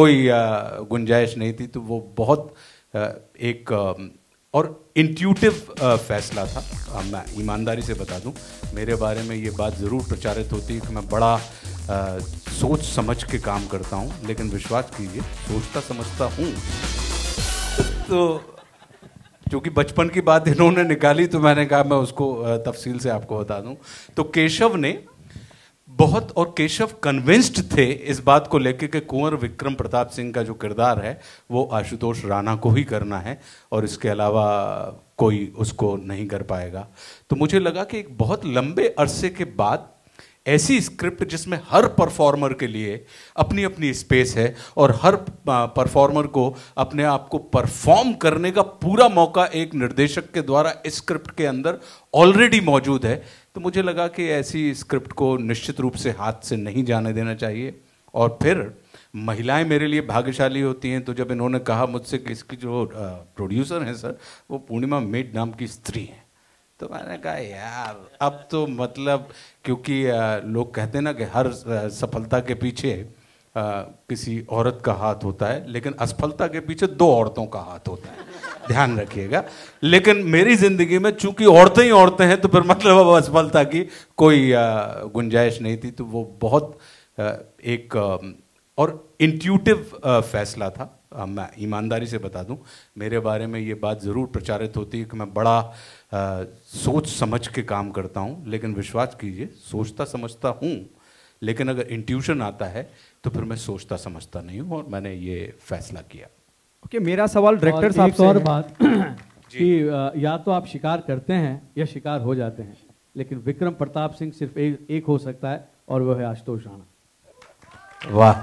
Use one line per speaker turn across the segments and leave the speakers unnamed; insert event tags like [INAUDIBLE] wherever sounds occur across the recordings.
कोई गुंजाइश नहीं थी तो वो बहुत एक और इंट्यूटिव फैसला था। मैं ईमानदारी से बता दूँ, मेरे बारे में ये बात ज़रूर प्रचारित होती है कि मैं बड़ा सोच समझ के काम करता हूँ, लेकिन विश्वास कीजिए, सोचता समझता हूँ। तो क्योंकि बचपन की बात इन्होंने निकाली तो मैंने कहा मैं उसको तफसील से आपको बता दूँ। तो केशव ने बहुत और केशव कन्विंस्ड थे इस बात को लेकर के कुंवर विक्रम प्रताप सिंह का जो किरदार है, वो आशुतोष राणा को ही करना है और इसके अलावा कोई उसको नहीं कर पाएगा। तो मुझे लगा कि एक बहुत लंबे अरसे के बाद ऐसी स्क्रिप्ट जिसमें हर परफॉर्मर के लिए अपनी अपनी स्पेस है और हर परफॉर्मर को अपने आप को परफॉर्म करने का पूरा मौका एक निर्देशक के द्वारा इस स्क्रिप्ट के अंदर ऑलरेडी मौजूद है तो मुझे लगा कि ऐसी स्क्रिप्ट को निश्चित रूप से हाथ से नहीं जाने देना चाहिए। और फिर महिलाएँ मेरे लिए भाग्यशाली होती हैं तो जब इन्होंने कहा मुझसे कि इसकी जो प्रोड्यूसर हैं, सर, वो पूर्णिमा मेड नाम की स्त्री हैं। तो मैंने कहा, यार, अब तो मतलब क्योंकि लोग कहते हैं ना कि हर सफलता के पीछे किसी औरत का हाथ होता है, लेकिन असफलता के पीछे दो औरतों का हाथ होता है। ध्यान रखिएगा। लेकिन मेरी ज़िंदगी में चूँकि औरतें ही औरतें हैं तो फिर मतलब अब असफलता की कोई गुंजाइश नहीं थी तो वो बहुत एक और इंट्यूटिव फैसला था। मैं ईमानदारी से बता दूँ मेरे बारे में ये बात ज़रूर प्रचारित होती है कि मैं बड़ा अ, सोच समझ के काम करता हूँ लेकिन विश्वास कीजिए सोचता समझता हूँ लेकिन अगर इंट्यूशन आता है तो फिर मैं सोचता समझता नहीं हूँ और मैंने ये फैसला किया।
ओके okay, मेरा सवाल डायरेक्टर साहब से
और बात [CLEARS THROAT] कि या तो आप शिकार करते हैं या शिकार हो जाते हैं लेकिन विक्रम प्रताप सिंह सिर्फ़ एक, एक हो सकता है और वह है आशुतोष राणा।
वाह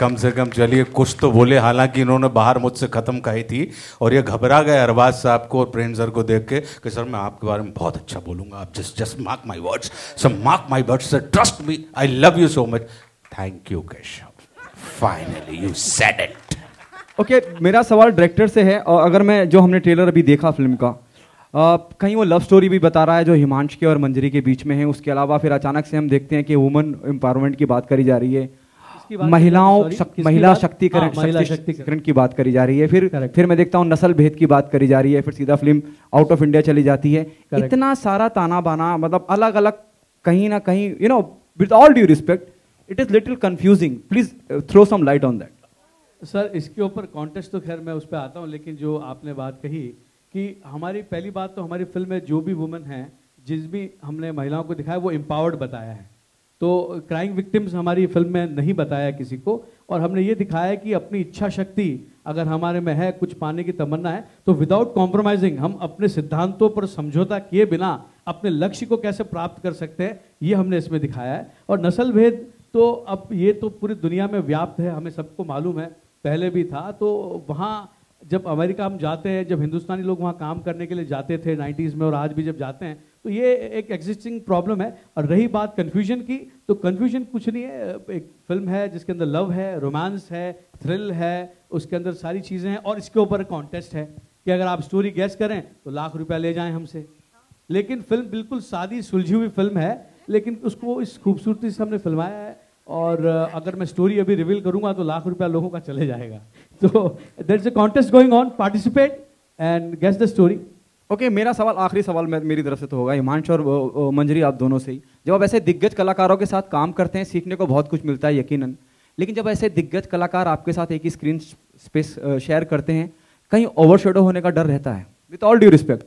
कम से कम चलिए कुछ तो बोले। हालाँकि इन्होंने बाहर मुझसे खत्म कही थी और ये घबरा गए अरबाज साहब को और प्रेम सर को देख के कि सर मैं आपके बारे में बहुत अच्छा बोलूँगा। आप just just mark my words sir mark my words sir trust me I love you so much thank you Keshav finally you said it
okay मेरा सवाल डायरेक्टर से है और अगर मैं जो हमने ट्रेलर अभी देखा फ़िल्म का अ, कहीं वो लव स्टोरी भी बता रहा है जो हिमांश के और मंजरी के बीच में है उसके अलावा फिर अचानक से हम देखते हैं कि वुमन एम्पावरमेंट की बात करी जा रही है।
बात
महिलाओं शक- महिला शक्तिकरण
हाँ, महिला शक्तिकरण।
शक्तिकरण। की बात करी जा रही है। फिर फिर मैं देखता हूँ नस्ल भेद की बात करी जा रही है फिर सीधा फ़िल्म आउट ऑफ़ इंडिया चली जाती है। इतना सारा ताना बाना मतलब अलग अलग कहीं ना कहीं you know with all due respect it is little confusing please throw some light on that
sir इसके ऊपर कॉन्टेस्ट तो खैर मैं उस पर आता हूँ लेकिन जो आपने बात कही कि हमारी पहली बात तो हमारी फ़िल्म में जो भी वुमेन हैं जिस भी हमने महिलाओं को दिखाया वो एम्पावर्ड बताया है। तो क्राइम विक्टिम्स हमारी फ़िल्म में नहीं बताया किसी को, और हमने ये दिखाया कि अपनी इच्छा शक्ति, अगर हमारे में है, कुछ पाने की तमन्ना है तो विदाउट कॉम्प्रोमाइजिंग हम अपने सिद्धांतों पर समझौता किए बिना अपने लक्ष्य को कैसे प्राप्त कर सकते हैं, ये हमने इसमें दिखाया है। और नस्ल भेद तो अब ये तो पूरी दुनिया में व्याप्त है, हमें सबको मालूम है, पहले भी था तो वहाँ जब अमेरिका हम जाते हैं, जब हिंदुस्तानी लोग वहाँ काम करने के लिए जाते थे 90s में और आज भी जब जाते हैं तो ये एक एग्जिस्टिंग प्रॉब्लम है। और रही बात कन्फ्यूज़न की तो कन्फ्यूज़न कुछ नहीं है। एक फ़िल्म है, जिसके अंदर लव है रोमांस है थ्रिल है, उसके अंदर सारी चीज़ें हैं, और इसके ऊपर कॉन्टेस्ट है कि अगर आप स्टोरी गैस करें तो लाख रुपया ले जाएँ हमसे। लेकिन फ़िल्म बिल्कुल सादी, सुलझी हुई फ़िल्म है, लेकिन उसको इस खूबसूरती से हमने फिल्माया है। और अगर मैं स्टोरी अभी रिवील करूँगा तो लाख रुपया लोगों का चले जाएगा। तो there is a contest going on participate and guess the story
okay okay, मेरा सवाल आखिरी सवाल मेरी तरफ़ से तो होगा। हिमांश और मंजरी आप दोनों से ही। जब आप ऐसे दिग्गज कलाकारों के साथ काम करते हैं सीखने को बहुत कुछ मिलता है यकीनन। लेकिन जब ऐसे दिग्गज कलाकार आपके साथ एक ही स्क्रीन स्पेस शेयर करते हैं कहीं ओवरशेडो होने का डर रहता है। With all due respect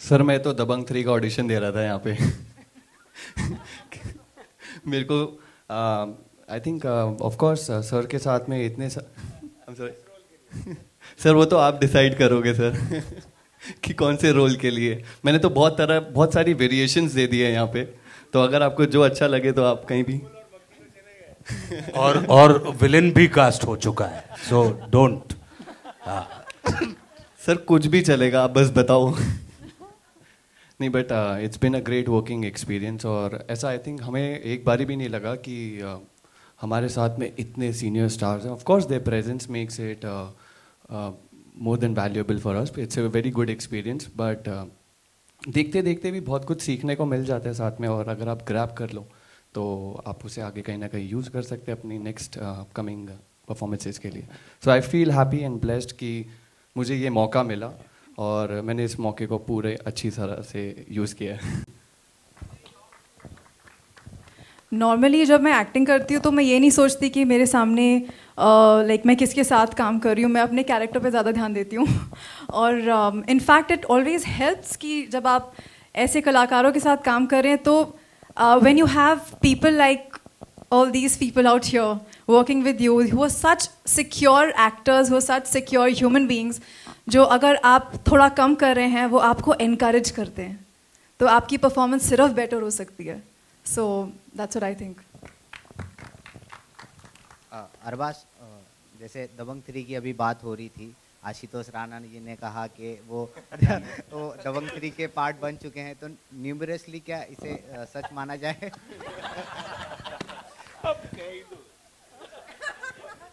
sir मैं तो दबंग थ्री का ऑडिशन दे रहा था यहाँ पे। मेरे को आई थिंक ऑफकोर्स सर के साथ में इतने सर वो तो आप डिसाइड करोगे सर। [LAUGHS] कि कौन से रोल के लिए। मैंने तो बहुत तरह बहुत सारी वेरिएशंस दे दी है यहाँ पे। तो अगर आपको जो अच्छा लगे तो आप कहीं भी। [LAUGHS]
और और विलेन भी कास्ट हो चुका है। सो डोंट
सर कुछ भी चलेगा आप बस बताओ। [LAUGHS] नहीं but it's been a great working experience और ऐसा आई थिंक हमें एक बारी भी नहीं लगा कि uh, हमारे साथ में इतने सीनियर स्टार्स हैं। Of course their presence makes it more than valuable for us it's a very good experience but देखते देखते भी बहुत कुछ सीखने को मिल जाता है साथ में और अगर आप ग्रैप कर लो तो आप उसे आगे कहीं ना कहीं यूज़ कर सकते हैं अपनी नेक्स्ट अपकमिंग परफॉर्मेंसेज के लिए. So I feel happy and blessed कि मुझे ये मौका मिला और मैंने इस मौके को पूरे अच्छी तरह से यूज़ किया है।
नॉर्मली जब मैं एक्टिंग करती हूँ तो मैं ये नहीं सोचती कि मेरे सामने लाइक मैं किसके साथ काम कर रही हूँ, मैं अपने कैरेक्टर पे ज़्यादा ध्यान देती हूँ। [LAUGHS] और इनफैक्ट इट ऑलवेज हेल्प्स कि जब आप ऐसे कलाकारों के साथ काम कर रहे हैं तो when you have people like all these people out here working with you who such secure actors who such secure human beings जो अगर आप थोड़ा कम कर रहे हैं, वो आपको इनक्रेज करते हैं। तो आपकी परफॉर्मेंस सिर्फ़ बेटर हो सकती है। So that's what I think
Arbaaz जैसे दबंग थ्री की अभी बात हो रही थी आशुतोष राणा जी ने कहा कि वो [LAUGHS] वो दबंग थ्री के पार्ट बन चुके हैं तो न्यूमरसली क्या इसे सच माना जाए? [LAUGHS]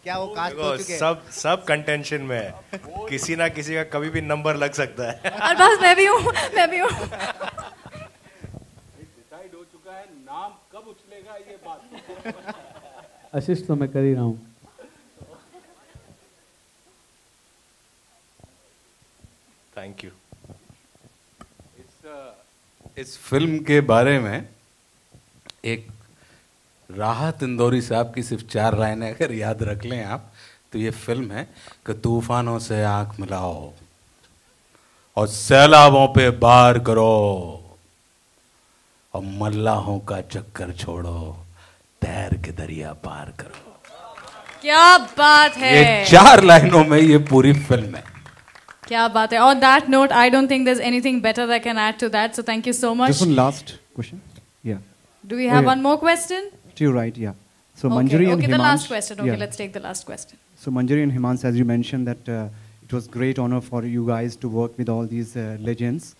क्या वो कास्ट हो चुके
सब सब कंटेंशन में है। किसी ना किसी का कभी भी नंबर लग सकता है।
अरबाज मैं भी हूँ मैं भी हूँ। [LAUGHS]
हो नाम कब उछलेगा ये बात
असिस्ट तो मैं कर ही रहा हूँ।
थैंक यू
इस इस फ़िल्म के बारे में एक राहत इंदौरी साहब की सिर्फ़ चार लाइनें अगर याद रख लें आप तो ये फ़िल्म है कि तूफानों से आँख मिलाओ और सैलाबों पे बार करो। और मल्लाहों का चक्कर छोड़ो तैर के दरिया पार करो।
क्या बात है।
ये चार लाइनों में ये पूरी फ़िल्म है।
क्या बात है। On that note I don't think there anything better I can add to that so thank you so much
last question या
do we have one more question
to right या so Manjari and Himansh
okay the last question okay let's take the last question
so Manjari and Himansh as you mention that it was great honour for you guys to work with all these legends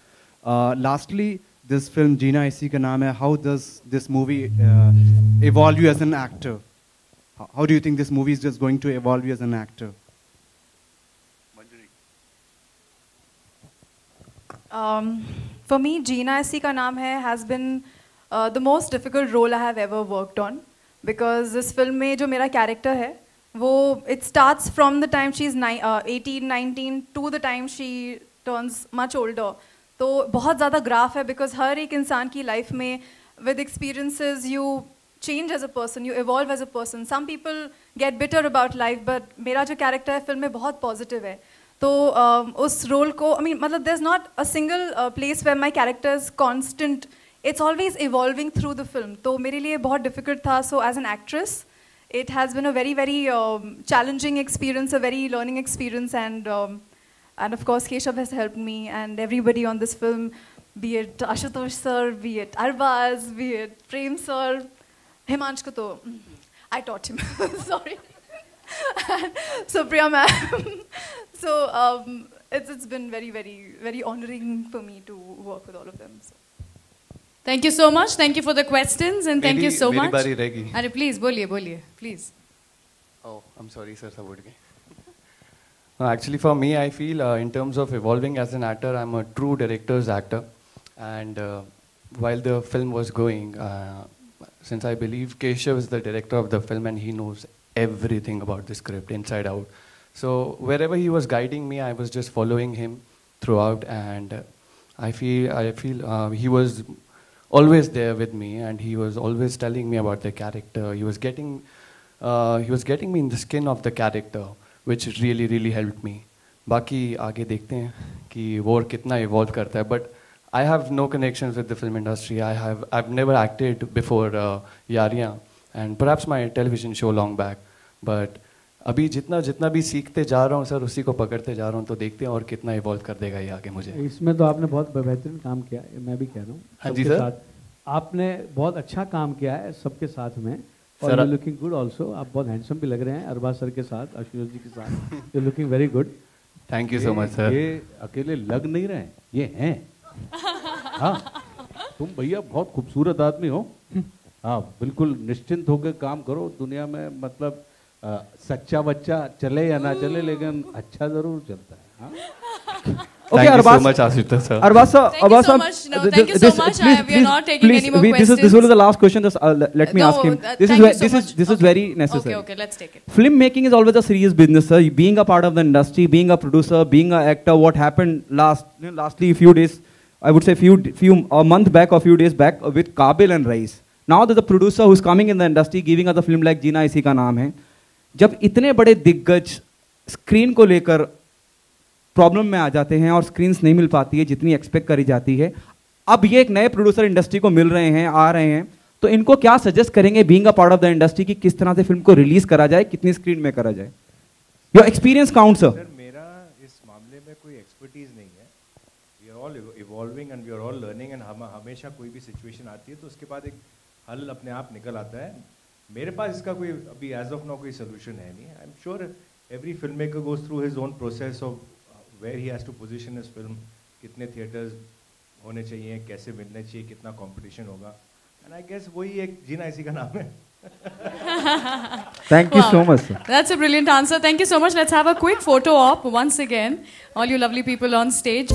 lastly this film Gina Isi Ka Naam Hai, how does this movie uh, evolve you as an actor? How do you think this movie is just going to evolve you as an actor?
Um, for me, Gina Isi Ka Naam Hai has been uh, the most difficult role I have ever worked on because this film mein jo mera character hai, wo, it starts from the time she's ni- uh, 18, 19 to the time she turns much older. तो बहुत ज़्यादा graph है because हर एक इंसान की life में with experiences you change as a person you evolve as a person some people get better about life but मेरा जो कैरेक्टर है फ़िल्म में बहुत पॉजिटिव है। तो उस रोल को आई मीन मतलब there is not a single place where my character is constant it's always evolving through the film तो मेरे लिए बहुत डिफ़िकल्ट था so as an actress it has been a very very challenging experience a very learning experience and and um, and of course keshav has helped me and everybody on this film be it ashutosh sir be it arbaz be it prem sir himansh ko to i taught him [LAUGHS] sorry [LAUGHS] so priya ma'am [LAUGHS] so um, it's, it's been very very very honoring for me to work with all of them so.
thank you so much thank you for the questions and thank you
मेरी-
so
मेरी
much
बारी रहेगी।
अरे please बोलिए बोलिए please
Oh, I'm sorry, sir. सब उठ गए. Actually, for me, I feel uh, in terms of evolving as an actor, I'm a true director's actor. And uh, while the film was going, uh, since I believe Keshav is the director of the film and he knows everything about the script inside out. So wherever he was guiding me, I was just following him throughout, and I feel I feel uh, he was always there with me, and he was always telling me about the character. He was getting uh, he was getting me in the skin of the character, which really really help me बाकी आगे देखते हैं कि वो और कितना evolve करता है but I have no connection with the film industry I have I have never acted before Yaariyan and perhaps my television show long back but अभी जितना जितना भी सीखते जा रहा हूँ सर उसी को पकड़ते जा रहा हूँ तो देखते हैं और कितना इवॉल्व कर देगा ये आगे मुझे।
इसमें तो आपने बहुत बेहतरीन काम किया है मैं भी कह रहा हूँ
हाँ जी, सर।
साथ। आपने बहुत अच्छा काम किया है सबके साथ में। और
sir,
you looking good also आप बहुत हैंडसम भी लग रहे हैं अरबाज सर के साथ आशुतोष जी के साथ. You looking very
good thank you so
much
sir
ये अकेले लग नहीं रहे ये हैं. [LAUGHS] हाँ तुम भैया बहुत खूबसूरत आदमी हो. हाँ बिल्कुल निश्चिंत होकर काम करो. दुनिया में मतलब अ, सच्चा बच्चा चले या ना चले लेकिन अच्छा ज़रूर चलता है हाँ. [LAUGHS]
Okay,
Thank you so much, Ashutosh sir.
Arbaz sir,
Thank you so much. No, thank you so
this-
much.
please-
I- we are not taking
please,
any more
we- questions. This is this will be the last question. Just uh, let me
No,
ask him. This is
thank you
ve-
so
this is
much.
this is very necessary.
Okay, okay, let's take it.
Film making is always a serious business, sir. Being a part of the industry, being a producer, being an actor. What happened last, you know, lastly, a few days, I would say few, few a month back or few days back uh, with Kabil and Rais. Now there's a producer who's coming in the industry, giving us a film like जीना इसी का नाम है. जब इतने बड़े दिग्गज screen को लेकर प्रॉब्लम में आ जाते हैं और स्क्रीन्स नहीं मिल पाती है जितनी एक्सपेक्ट करी जाती है। अब ये एक नए प्रोड्यूसर इंडस्ट्री को मिल रहे हैं, आ रहे हैं। तो इनको क्या सजेस्ट करेंगे being a part of the industry कि किस तरह से फ़िल्म को रिलीज़ करा जाए, कितनी स्क्रीन में करा जाए? योर एक्सपीरियंस काउंट सर
मेरा इस मामले में कोई एक्सपर्टीज नहीं है। We are all evolving and we are all learning and हम, हमेशा कोई भी सिचुएशन आती है तो उसके बाद एक हल अपने आप निकल आता है। मेरे पास इसका कोई अभी एज ऑफ़ नाउ कोई सोल्यूशन है नहीं। I am sure every film maker goes through his own process of where he has to position his film कितने थिएटर्स होने चाहिए कैसे मिलने चाहिए कितना कंपटीशन होगा एंड आई गेस वही एक जीना इसी का नाम है
Thank you wow. so much. Sir.
That's a brilliant answer. Thank you so much. Let's have a quick photo op once again. All you lovely people on stage.